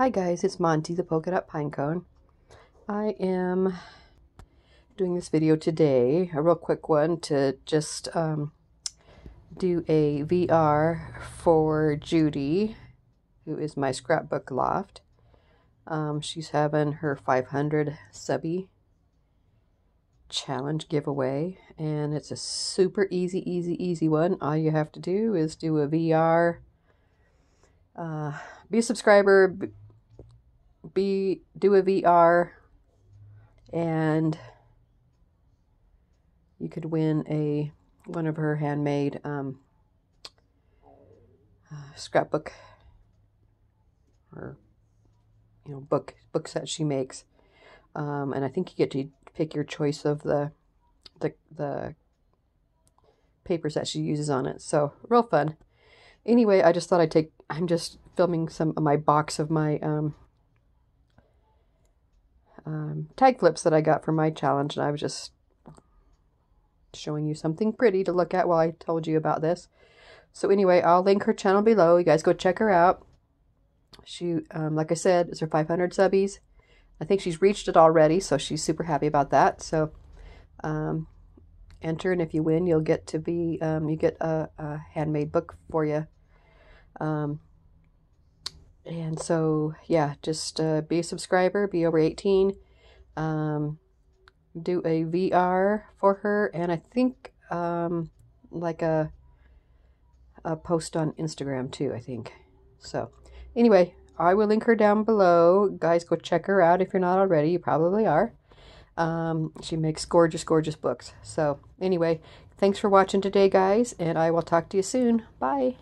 Hi guys, it's Monty the Polkadot Pinecone. I am doing this video today, a real quick one, to just um, do a VR for Judy, who is my scrapbook loft. Um, she's having her 500 subby challenge giveaway, and it's a super easy, easy, easy one. All you have to do is do a VR, uh, be a subscriber, be do a VR and you could win a one of her handmade um, uh, scrapbook or you know book books that she makes. Um, and I think you get to pick your choice of the the the papers that she uses on it. So real fun. Anyway I just thought I'd take I'm just filming some of my box of my um, um, tag flips that I got for my challenge, and I was just showing you something pretty to look at while I told you about this. So anyway, I'll link her channel below. You guys go check her out. She, um, like I said, is her 500 subbies. I think she's reached it already, so she's super happy about that. So um, enter, and if you win, you'll get to be, um, you get a, a, handmade book for you. Um, and so, yeah, just uh, be a subscriber, be over 18, um, do a VR for her, and I think um, like a, a post on Instagram too, I think. So, anyway, I will link her down below. Guys, go check her out if you're not already. You probably are. Um, she makes gorgeous, gorgeous books. So, anyway, thanks for watching today, guys, and I will talk to you soon. Bye.